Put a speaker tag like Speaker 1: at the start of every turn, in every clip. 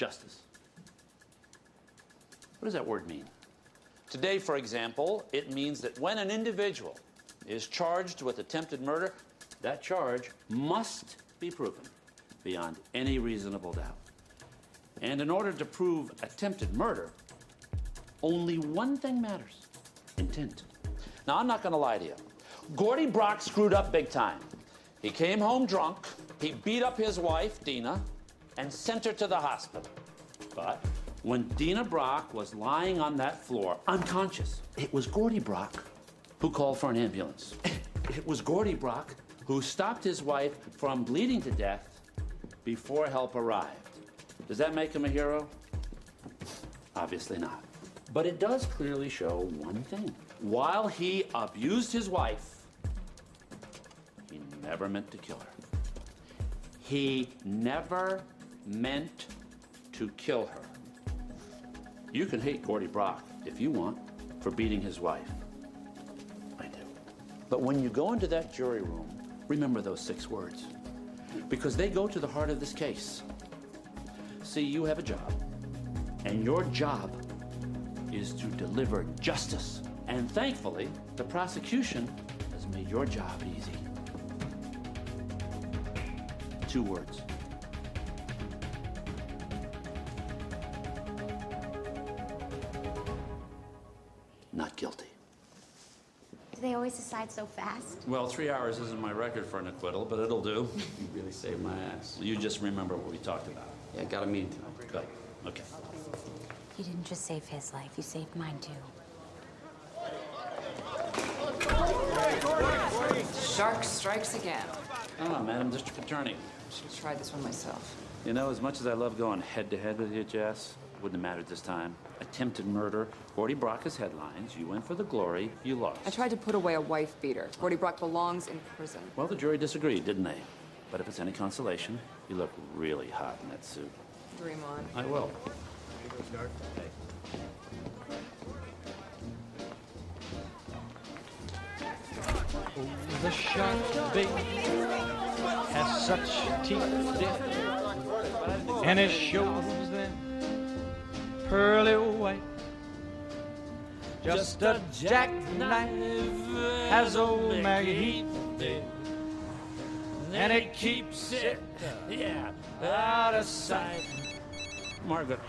Speaker 1: justice. What does that word mean? Today, for example, it means that when an individual is charged with attempted murder, that charge must be proven beyond any reasonable doubt. And in order to prove attempted murder, only one thing matters intent. Now, I'm not going to lie to you. Gordy Brock screwed up big time. He came home drunk, he beat up his wife, Dina, and sent her to the hospital. But when Dina Brock was lying on that floor, unconscious, it was Gordy Brock who called for an ambulance. It was Gordy Brock who stopped his wife from bleeding to death before help arrived. Does that make him a hero? Obviously not. But it does clearly show one thing. While he abused his wife, he never meant to kill her. He never meant to kill her. You can hate Gordy Brock if you want for beating his wife. I do. But when you go into that jury room, remember those six words because they go to the heart of this case. See, you have a job, and your job is to deliver justice. And thankfully, the prosecution has made your job easy. Two words.
Speaker 2: Always decide so fast?
Speaker 1: Well, three hours isn't my record for an acquittal, but it'll do.
Speaker 3: You really saved my ass.
Speaker 1: You just remember what we talked about.
Speaker 3: Yeah, got a meeting tonight.
Speaker 1: Good. Okay.
Speaker 2: You didn't just save his life, you saved mine too.
Speaker 4: Shark strikes again.
Speaker 1: Ah, Madam District Attorney.
Speaker 4: Should have tried this one myself.
Speaker 1: You know, as much as I love going head to head with you, Jess, wouldn't have mattered this time. Attempted murder, Gordy Brock is headlines. You went for the glory, you lost.
Speaker 4: I tried to put away a wife beater. Gordy Brock belongs in prison.
Speaker 1: Well, the jury disagreed, didn't they? But if it's any consolation, you look really hot in that suit.
Speaker 4: Dream on.
Speaker 1: I will.
Speaker 5: The shark bait has such teeth, and it shows them pearly white. Just a jackknife has old MacHeath, and it keeps it
Speaker 1: Yeah.
Speaker 5: out of sight.
Speaker 1: Margaret,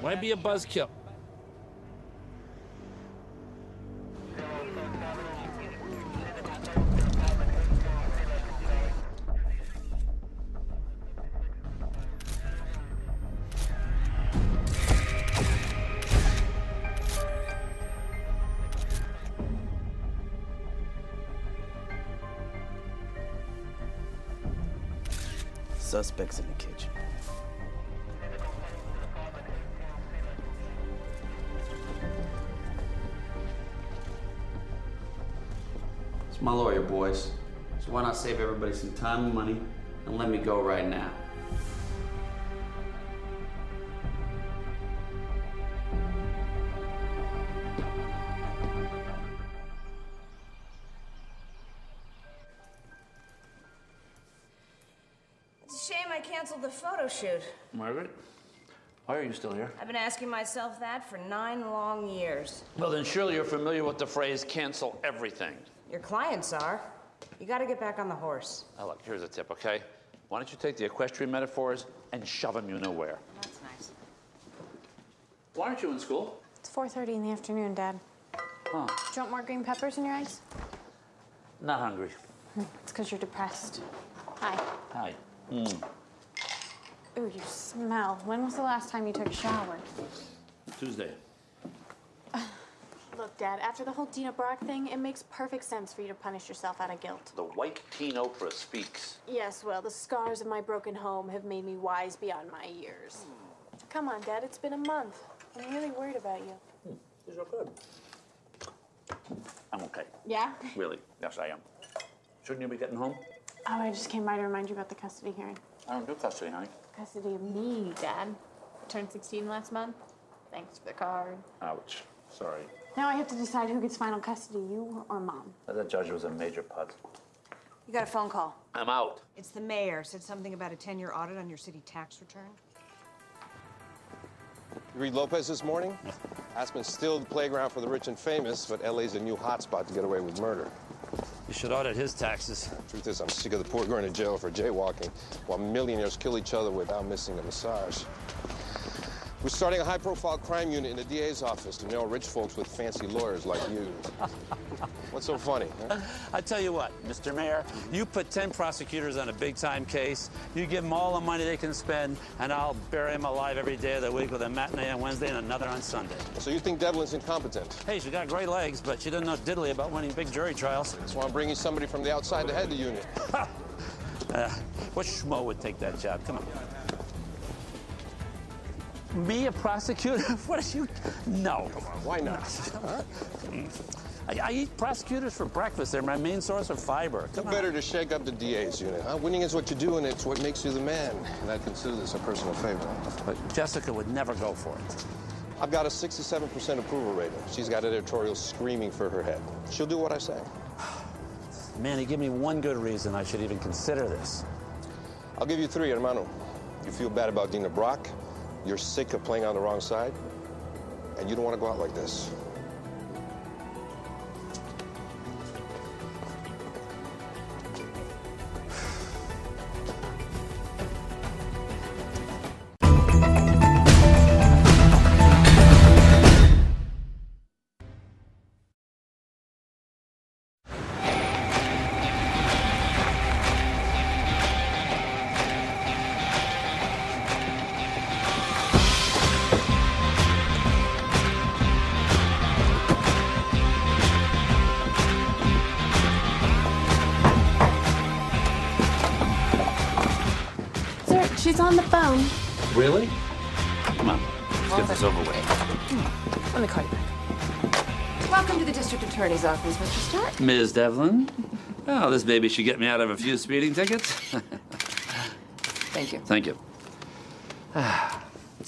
Speaker 1: why be a buzzkill?
Speaker 6: Suspects in the kitchen.
Speaker 3: It's my lawyer, boys. So why not save everybody some time and money and let me go right now?
Speaker 7: Shoot.
Speaker 1: Margaret, why are you still here?
Speaker 7: I've been asking myself that for nine long years.
Speaker 1: Well, then surely you're familiar with the phrase cancel everything.
Speaker 7: Your clients are. You gotta get back on the horse.
Speaker 1: Now, look, here's a tip, okay? Why don't you take the equestrian metaphors and shove them you know where?
Speaker 7: That's nice.
Speaker 1: Why aren't you in school?
Speaker 8: It's 4.30 in the afternoon, Dad.
Speaker 1: Huh.
Speaker 8: Do you want more green peppers in your eggs?
Speaker 1: Not hungry.
Speaker 8: It's because you're depressed. Hi.
Speaker 1: Hi. Mm.
Speaker 8: Ooh, you smell. When was the last time you took a shower?
Speaker 1: Tuesday.
Speaker 8: Look, Dad, after the whole Dina Brock thing, it makes perfect sense for you to punish yourself out of guilt.
Speaker 1: The White Teen Oprah speaks.
Speaker 8: Yes, well, the scars of my broken home have made me wise beyond my years. Come on, Dad, it's been a month. I'm really worried about you.
Speaker 1: Hmm, These are good. I'm okay.
Speaker 8: Yeah?
Speaker 1: Really. Yes, I am. Shouldn't you be getting home?
Speaker 8: Oh, I just came by to remind you about the custody hearing.
Speaker 1: I don't do custody, honey.
Speaker 8: Custody of me, Dad. Turned 16 last month. Thanks for the card.
Speaker 1: Ouch. Sorry.
Speaker 8: Now I have to decide who gets final custody, you or Mom.
Speaker 1: That judge was a major putz.
Speaker 7: You got a phone call.
Speaker 1: I'm out.
Speaker 7: It's the mayor. Said something about a 10 year audit on your city tax return.
Speaker 9: You read Lopez this morning? Aspen's still the playground for the rich and famous, but LA's a new hotspot to get away with murder.
Speaker 1: You should audit his taxes.
Speaker 9: Truth is, I'm sick of the poor going to jail for jaywalking while millionaires kill each other without missing a massage. We're starting a high-profile crime unit in the DA's office to nail rich folks with fancy lawyers like you. What's so funny? Huh?
Speaker 1: I tell you what, Mr. Mayor, you put 10 prosecutors on a big time case, you give them all the money they can spend, and I'll bury them alive every day of the week with a matinee on Wednesday and another on Sunday.
Speaker 9: So you think Devlin's incompetent?
Speaker 1: Hey, she got great legs, but she doesn't know diddly about winning big jury trials.
Speaker 9: That's why I'm bringing somebody from the outside to head the unit.
Speaker 1: Uh, what schmo would take that job? Come on. Me, a prosecutor? What are you? No.
Speaker 9: Come on, why not?
Speaker 1: I, I eat prosecutors for breakfast. They're my main source of fiber. Come on.
Speaker 9: Better to shake up the DA's unit, huh? Winning is what you do, and it's what makes you the man. And I consider this a personal favor.
Speaker 1: But Jessica would never go for it.
Speaker 9: I've got a 67% approval rating. She's got editorials screaming for her head. She'll do what I say.
Speaker 1: Manny, give me one good reason I should even consider this.
Speaker 9: I'll give you three, hermano. You feel bad about Dina Brock, you're sick of playing on the wrong side, and you don't want to go out like this.
Speaker 8: She's on the phone.
Speaker 1: Really? Come on. Let's get this over with.
Speaker 4: Let me call you back. Welcome to the district attorney's office, Mr. Stark.
Speaker 1: Ms. Devlin? Oh, this baby should get me out of a few speeding tickets.
Speaker 4: Thank you.
Speaker 1: Thank you.
Speaker 4: Do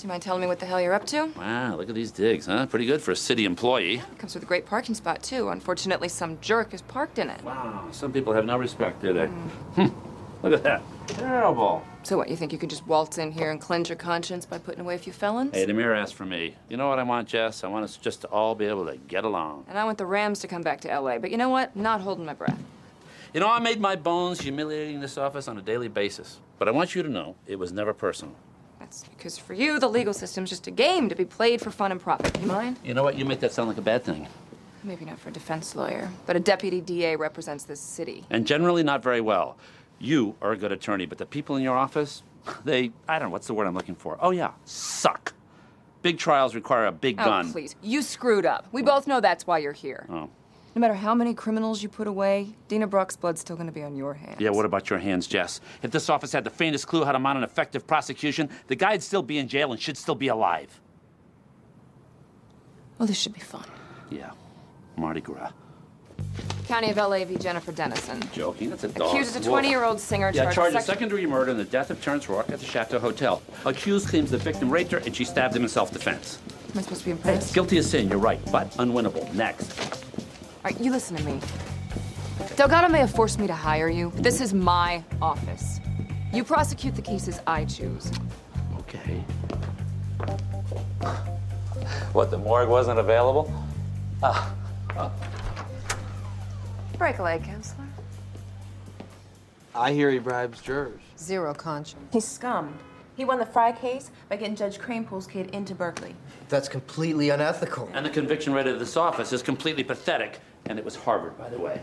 Speaker 4: you mind telling me what the hell you're up to?
Speaker 1: Wow, look at these digs, huh? Pretty good for a city employee.
Speaker 4: Comes with a great parking spot, too. Unfortunately, some jerk is parked in it.
Speaker 1: Wow, some people have no respect, do they? Hmm. Look at that. Terrible.
Speaker 4: So what, you think you can just waltz in here and cleanse your conscience by putting away a few felons?
Speaker 1: Hey, the mayor asked for me. You know what I want, Jess? I want us just to all be able to get along.
Speaker 4: And I want the Rams to come back to L.A., but you know what? Not holding my breath.
Speaker 1: You know, I made my bones humiliating this office on a daily basis. But I want you to know it was never personal.
Speaker 4: That's because for you, the legal system's just a game to be played for fun and profit. You mind?
Speaker 1: You know what? You make that sound like a bad thing.
Speaker 4: Maybe not for a defense lawyer, but a deputy DA represents this city.
Speaker 1: And generally not very well. You are a good attorney, but the people in your office, they, I don't know, what's the word I'm looking for? Oh, yeah, suck. Big trials require a big
Speaker 4: Oh,
Speaker 1: gun.
Speaker 4: please. You screwed up. We both know that's why you're here.
Speaker 1: Oh.
Speaker 4: No matter how many criminals you put away, Dina Brock's blood's still gonna be on your hands.
Speaker 1: Yeah, what about your hands, Jess? If this office had the faintest clue how to mount an effective prosecution, the guy'd still be in jail and should still be alive.
Speaker 4: Well, this should be fun.
Speaker 1: Yeah, Mardi Gras.
Speaker 4: County of LA v. Jennifer Dennison.
Speaker 1: Joking, that's a dog.
Speaker 4: Accuses a 20-year-old singer
Speaker 1: Yeah,
Speaker 4: charged
Speaker 1: charged
Speaker 4: with
Speaker 1: of
Speaker 4: sex-
Speaker 1: second-degree murder in the death of Terrence Rourke at the Chateau Hotel. Accused claims the victim raped her and she stabbed him in self-defense.
Speaker 4: Am I supposed to be impressed?
Speaker 1: Guilty as sin, you're right, but unwinnable. Next.
Speaker 4: All right, you listen to me. Delgado may have forced me to hire you, but this is my office. You prosecute the cases I choose.
Speaker 1: Okay. What, the morgue wasn't available? Ah.
Speaker 4: Break a leg, counselor.
Speaker 6: I hear he bribes jurors.
Speaker 7: Zero conscience.
Speaker 10: He's scum. He won the Fry case by getting Judge Cranepool's kid into Berkeley.
Speaker 6: That's completely unethical.
Speaker 1: And the conviction rate of this office is completely pathetic. And it was Harvard, by the way.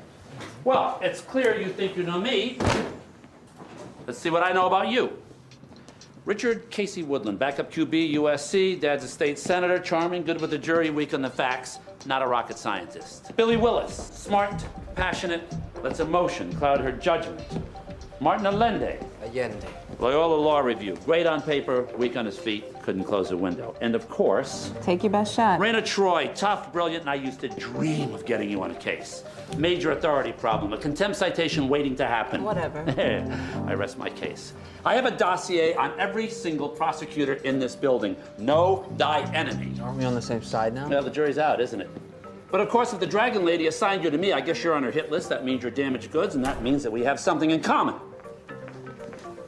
Speaker 1: Well, it's clear you think you know me. Let's see what I know about you. Richard Casey Woodland, backup QB, USC, dad's a state senator, charming, good with the jury, weak on the facts, not a rocket scientist. Billy Willis, smart, passionate, lets emotion cloud her judgment. Martin Allende,
Speaker 6: Allende.
Speaker 1: Loyola Law Review, great on paper, weak on his feet, couldn't close a window. And of course,
Speaker 10: Take your best shot.
Speaker 1: Raina Troy, tough, brilliant, and I used to dream of getting you on a case. Major authority problem, a contempt citation waiting to happen.
Speaker 10: Whatever.
Speaker 1: I rest my case. I have a dossier on every single prosecutor in this building. No die enemy.
Speaker 6: Aren't we on the same side now?
Speaker 1: Well, the jury's out, isn't it? But of course, if the Dragon Lady assigned you to me, I guess you're on her hit list. That means you're damaged goods, and that means that we have something in common.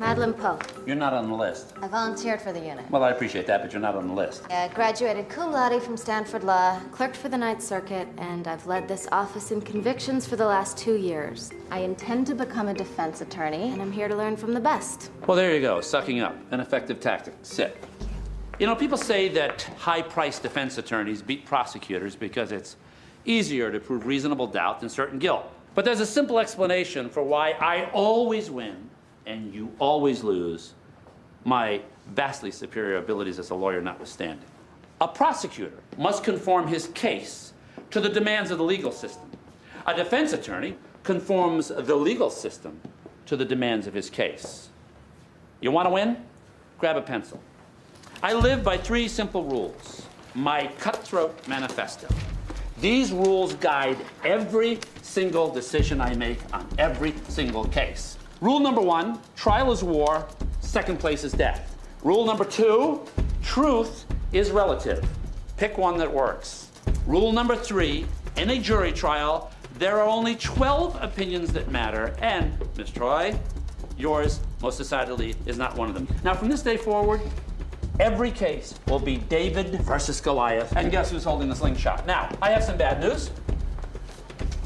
Speaker 2: Madeline Poe.
Speaker 1: You're not on the list.
Speaker 2: I volunteered for the unit.
Speaker 1: Well, I appreciate that, but you're not on the list.
Speaker 2: I graduated cum laude from Stanford Law, clerked for the Ninth Circuit, and I've led this office in convictions for the last two years. I intend to become a defense attorney, and I'm here to learn from the best.
Speaker 1: Well, there you go. Sucking up. An effective tactic. Sit. You know, people say that high priced defense attorneys beat prosecutors because it's easier to prove reasonable doubt than certain guilt. But there's a simple explanation for why I always win and you always lose, my vastly superior abilities as a lawyer notwithstanding. A prosecutor must conform his case to the demands of the legal system. A defense attorney conforms the legal system to the demands of his case. You want to win? Grab a pencil. I live by three simple rules my cutthroat manifesto. These rules guide every single decision I make on every single case. Rule number one trial is war, second place is death. Rule number two truth is relative. Pick one that works. Rule number three in a jury trial, there are only 12 opinions that matter, and, Ms. Troy, yours, most decidedly, is not one of them. Now, from this day forward, every case will be David versus Goliath, and guess who's holding the slingshot? Now, I have some bad news,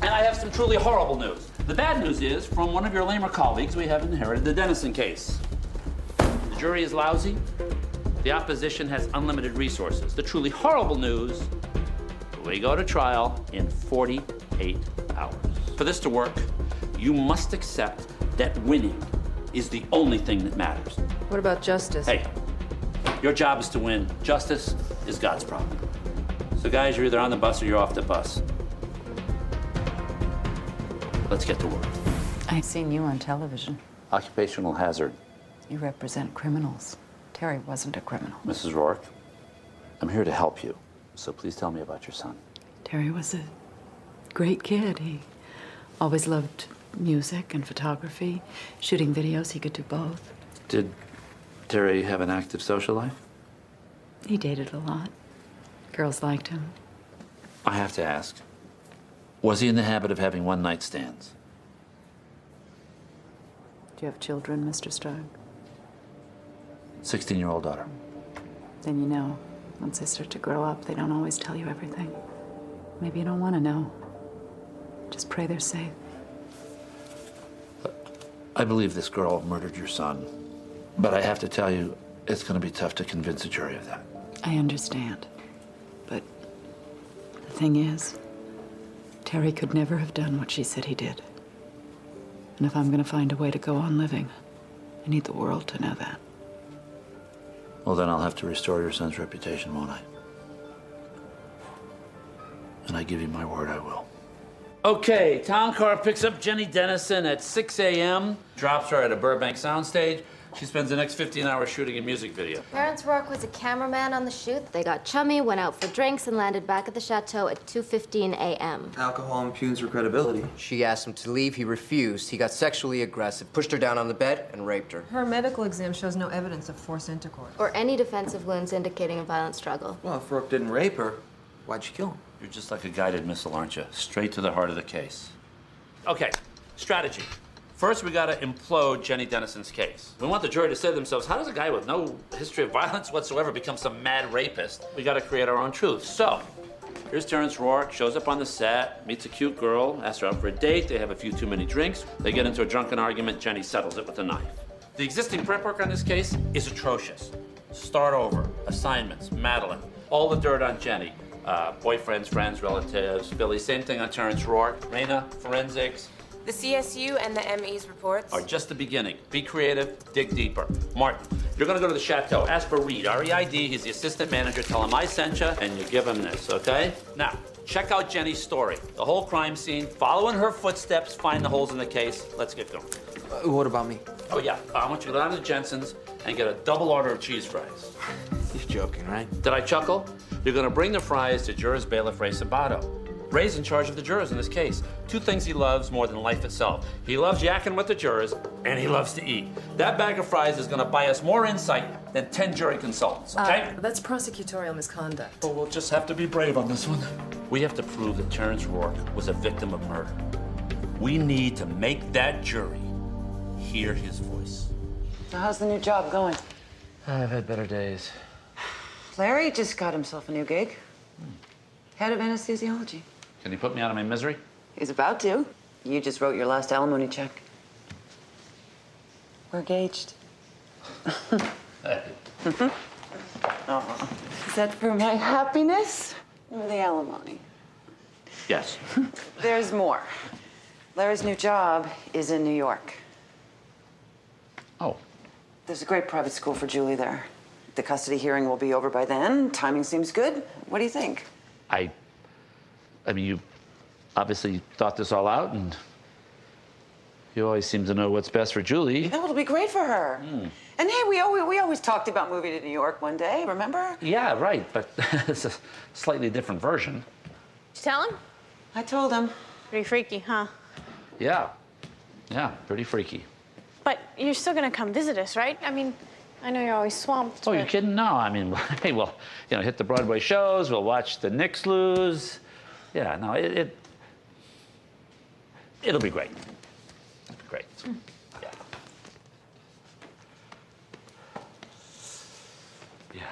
Speaker 1: and I have some truly horrible news. The bad news is, from one of your lamer colleagues, we have inherited the Dennison case. The jury is lousy. The opposition has unlimited resources. The truly horrible news, we go to trial in 48 hours. For this to work, you must accept that winning is the only thing that matters.
Speaker 4: What about justice?
Speaker 1: Hey, your job is to win. Justice is God's problem. So, guys, you're either on the bus or you're off the bus. Let's get to work.
Speaker 11: I've seen you on television.
Speaker 1: Occupational hazard.
Speaker 11: You represent criminals. Terry wasn't a criminal.
Speaker 1: Mrs. Rourke, I'm here to help you. So please tell me about your son.
Speaker 11: Terry was a great kid. He always loved music and photography, shooting videos. He could do both.
Speaker 1: Did Terry have an active social life?
Speaker 11: He dated a lot. Girls liked him.
Speaker 1: I have to ask. Was he in the habit of having one night stands?
Speaker 11: Do you have children, Mr. Stark?
Speaker 1: 16 year old daughter.
Speaker 11: Then you know. Once they start to grow up, they don't always tell you everything. Maybe you don't want to know. Just pray they're safe.
Speaker 1: I believe this girl murdered your son. But I have to tell you, it's going to be tough to convince a jury of that.
Speaker 11: I understand. But the thing is, Terry could never have done what she said he did. And if I'm going to find a way to go on living, I need the world to know that.
Speaker 1: Well, then I'll have to restore your son's reputation, won't I? And I give you my word I will. Okay, town car picks up Jenny Dennison at 6 a.m., drops her at a Burbank soundstage. She spends the next 15 hours shooting a music video.
Speaker 2: Terrence Rourke was a cameraman on the shoot. They got chummy, went out for drinks, and landed back at the chateau at 2.15 a.m.
Speaker 6: Alcohol impugns her credibility. She asked him to leave. He refused. He got sexually aggressive, pushed her down on the bed, and raped her.
Speaker 7: Her medical exam shows no evidence of forced intercourse.
Speaker 2: Or any defensive wounds indicating a violent struggle.
Speaker 6: Well, if Rourke didn't rape her, why'd she kill him?
Speaker 1: You're just like a guided missile, aren't you? Straight to the heart of the case. Okay, strategy. First, we gotta implode Jenny Dennison's case. We want the jury to say to themselves, how does a guy with no history of violence whatsoever become some mad rapist? We gotta create our own truth. So, here's Terrence Rourke, shows up on the set, meets a cute girl, asks her out for a date, they have a few too many drinks, they get into a drunken argument, Jenny settles it with a knife. The existing prep work on this case is atrocious. Start over, assignments, Madeline, all the dirt on Jenny. Uh, boyfriends, friends, relatives, Billy, same thing on Terrence Rourke. Raina, forensics,
Speaker 7: The CSU and the ME's reports.
Speaker 1: are just the beginning. Be creative, dig deeper. Martin, you're gonna go to the chateau. Ask for Reed, R E I D. He's the assistant manager. Tell him I sent you, and you give him this, okay? Now, check out Jenny's story. The whole crime scene, follow in her footsteps, find the holes in the case. Let's get going.
Speaker 6: Uh, what about me?
Speaker 1: Oh, yeah. I want you to go down to Jensen's and get a double order of cheese fries.
Speaker 6: He's joking, right?
Speaker 1: Did I chuckle? You're gonna bring the fries to jurors bailiff Ray Sabato. Ray's in charge of the jurors in this case. Two things he loves more than life itself. He loves yakking with the jurors, and he loves to eat. That bag of fries is gonna buy us more insight than 10 jury consultants, okay?
Speaker 12: Uh, that's prosecutorial misconduct.
Speaker 1: But we'll just have to be brave on this one. We have to prove that Terrence Rourke was a victim of murder. We need to make that jury hear his voice.
Speaker 11: So how's the new job going?
Speaker 1: I've had better days.
Speaker 11: Larry just got himself a new gig. Head of anesthesiology.
Speaker 1: Can you put me out of my misery?
Speaker 11: He's about to. You just wrote your last alimony check. We're engaged. Aw. Is that for my happiness or the alimony?
Speaker 1: Yes.
Speaker 11: There's more. Larry's new job is in New York.
Speaker 1: Oh.
Speaker 11: There's a great private school for Julie there. The custody hearing will be over by then. Timing seems good. What do you think?
Speaker 1: I, I mean, you obviously thought this all out, and you always seem to know what's best for Julie.
Speaker 11: No, it'll be great for her. Hmm. And hey, we always, we always talked about moving to New York one day, remember?
Speaker 1: Yeah, right, but it's a slightly different version.
Speaker 8: Did you tell him?
Speaker 11: I told him.
Speaker 8: Pretty freaky, huh?
Speaker 1: Yeah, yeah, pretty freaky.
Speaker 8: But you're still gonna come visit us, right? I mean, I know you're always swamped.
Speaker 1: Oh, you
Speaker 8: but-
Speaker 1: kidding? No, I mean, hey, we'll, you know, hit the Broadway shows. We'll watch the Knicks lose. Yeah, no, it, it it'll be great. Great. Mm. Yeah. Yeah.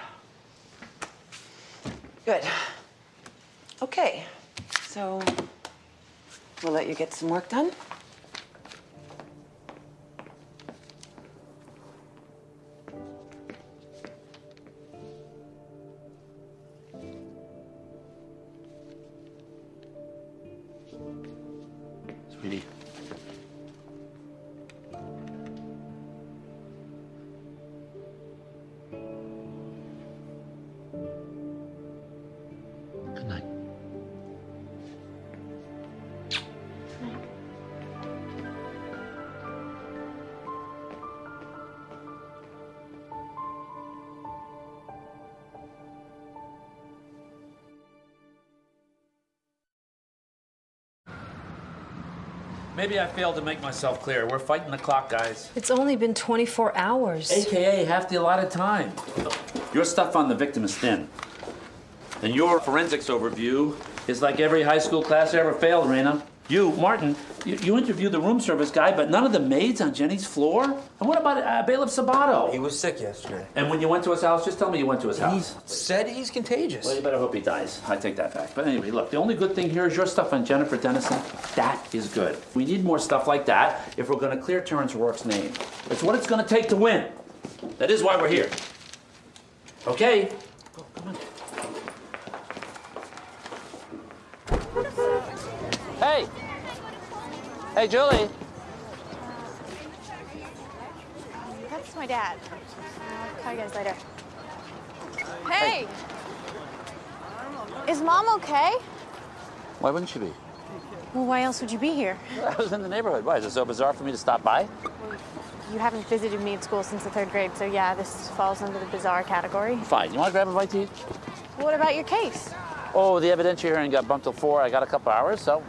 Speaker 11: Good. Okay, so we'll let you get some work done.
Speaker 1: Maybe I failed to make myself clear. We're fighting the clock, guys.
Speaker 12: It's only been 24 hours.
Speaker 1: AKA half the allotted time. Your stuff on the victim is thin. And your forensics overview is like every high school class I ever failed, Raina. You, Martin, you, you interviewed the room service guy, but none of the maids on Jenny's floor? And what about uh, Bailiff Sabato?
Speaker 6: He was sick yesterday.
Speaker 1: And when you went to his house, just tell me you went to his house.
Speaker 6: He said he's contagious.
Speaker 1: Well, you better hope he dies. I take that back. But anyway, look, the only good thing here is your stuff on Jennifer Dennison. That is good. We need more stuff like that if we're going to clear Terrence Rourke's name. It's what it's going to take to win. That is why we're here. Okay? Hey, Julie!
Speaker 8: Um, that's my dad. I'll call you guys later. Hey! Is mom okay?
Speaker 1: Why wouldn't she be?
Speaker 8: Well, why else would you be here?
Speaker 1: I was in the neighborhood. Why? Is it so bizarre for me to stop by?
Speaker 8: You haven't visited me at school since the third grade, so yeah, this falls under the bizarre category.
Speaker 1: Fine. You want to grab a bite to eat?
Speaker 8: What about your case?
Speaker 1: Oh, the evidentiary hearing got bumped till four. I got a couple hours, so.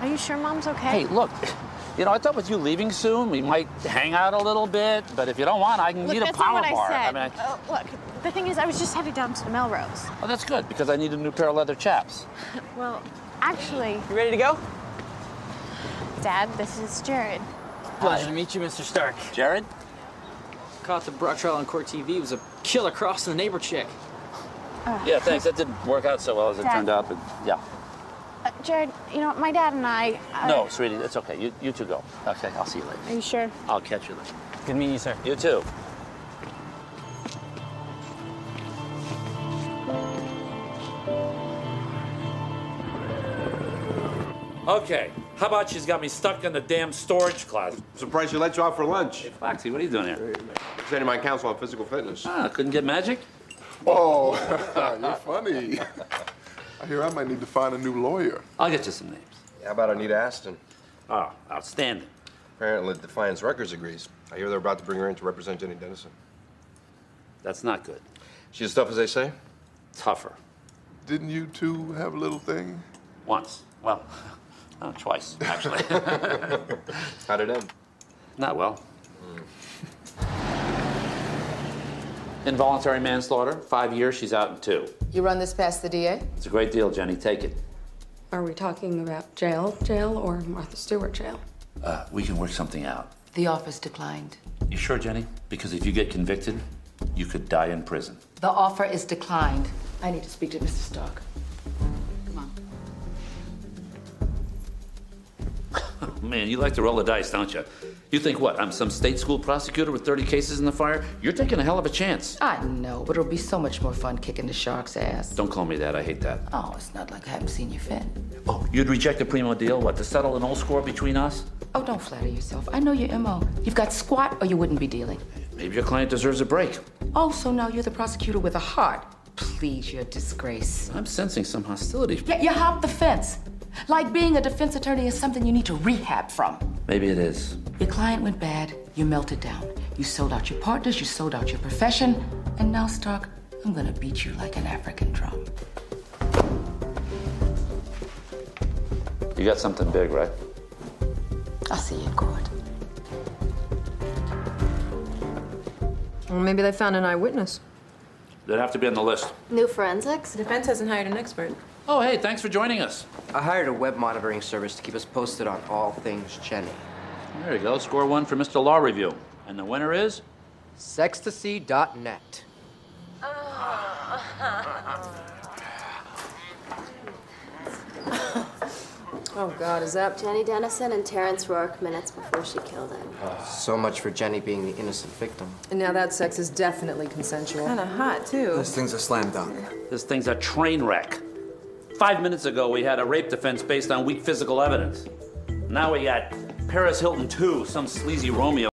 Speaker 8: Are you sure mom's okay?
Speaker 1: Hey, look. You know, I thought with you leaving soon, we might hang out a little bit. But if you don't want, I can
Speaker 8: Look,
Speaker 1: eat a
Speaker 8: that's
Speaker 1: power
Speaker 8: not what
Speaker 1: bar.
Speaker 8: I said.
Speaker 1: mean, I-
Speaker 8: Uh, look, the thing is, I was just headed down to the Melrose.
Speaker 1: oh, that's good because I need a new pair of leather chaps.
Speaker 8: Well, actually,
Speaker 13: You ready to go?
Speaker 8: Dad, this is Jared.
Speaker 13: Pleasure to meet you, Mr. Stark.
Speaker 1: Jared?
Speaker 13: Caught the Brock trial on court TV. It was a killer crossing the neighbor chick.
Speaker 1: Yeah, thanks. That didn't work out so well as it turned out, but yeah.
Speaker 8: Uh, Jared, you know, my dad and I. Uh,
Speaker 1: No, sweetie, it's okay. You, you two go. Okay, I'll see you later.
Speaker 8: Are you sure?
Speaker 1: I'll catch you later.
Speaker 13: Good meeting you, sir.
Speaker 1: You too. Okay, how about she's got me stuck in the damn storage closet?
Speaker 9: Surprised she let you out for lunch.
Speaker 1: Foxy, what are you doing here?
Speaker 9: Presenting my counsel on physical fitness.
Speaker 1: Ah, couldn't get magic?
Speaker 14: Oh, you're funny. I hear I might need to find a new lawyer.
Speaker 1: I'll get you some names.
Speaker 9: How about Anita Aston?
Speaker 1: Oh, outstanding.
Speaker 9: Apparently, Defiance Records agrees. I hear they're about to bring her in to represent Jenny Dennison.
Speaker 1: That's not good.
Speaker 9: She's as tough as they say?
Speaker 1: Tougher.
Speaker 14: Didn't you two have a little thing?
Speaker 1: Once. Well, uh, twice, actually.
Speaker 9: How'd it end?
Speaker 1: Not well. Involuntary manslaughter, five years, she's out in two.
Speaker 15: You run this past the DA?
Speaker 1: It's a great deal, Jenny. Take it.
Speaker 16: Are we talking about jail, jail, or Martha Stewart jail?
Speaker 1: Uh, we can work something out.
Speaker 16: The office declined.
Speaker 1: You sure, Jenny? Because if you get convicted, you could die in prison.
Speaker 16: The offer is declined. I need to speak to Mr. Stark. Come on.
Speaker 1: Oh, man, you like to roll the dice, don't you? You think what? I'm some state school prosecutor with 30 cases in the fire? You're taking a hell of a chance.
Speaker 16: I know, but it'll be so much more fun kicking the shark's ass.
Speaker 1: Don't call me that. I hate that.
Speaker 16: Oh, it's not like I haven't seen you fit.
Speaker 1: Oh, you'd reject a primo deal? What, to settle an old score between us?
Speaker 16: Oh, don't flatter yourself. I know your MO. You've got squat or you wouldn't be dealing.
Speaker 1: Maybe your client deserves a break.
Speaker 16: Oh, so now you're the prosecutor with a heart. Please, your disgrace.
Speaker 1: I'm sensing some hostility.
Speaker 16: Yeah, you hopped the fence. Like being a defense attorney is something you need to rehab from.
Speaker 1: Maybe it is.
Speaker 16: Your client went bad, you melted down. You sold out your partners, you sold out your profession, and now, Stark, I'm gonna beat you like an African drum.
Speaker 1: You got something big, right?
Speaker 16: I'll see you in court.
Speaker 12: Well, maybe they found an eyewitness.
Speaker 1: They'd have to be on the list.
Speaker 2: New forensics?
Speaker 7: The Defense hasn't hired an expert.
Speaker 1: Oh, hey, thanks for joining us.
Speaker 6: I hired a web monitoring service to keep us posted on all things Jenny.
Speaker 1: There you go. Score one for Mr. Law Review. And the winner is?
Speaker 6: Sextasy.net.
Speaker 12: Oh. oh, God, is that.
Speaker 2: Jenny Dennison and Terrence Rourke minutes before she killed him.
Speaker 6: Oh, so much for Jenny being the innocent victim.
Speaker 12: And now that sex is definitely consensual.
Speaker 7: Kinda hot, too.
Speaker 15: This thing's a slam dunk.
Speaker 1: This thing's a train wreck. Five minutes ago, we had a rape defense based on weak physical evidence. Now we got Paris Hilton 2, some sleazy Romeo.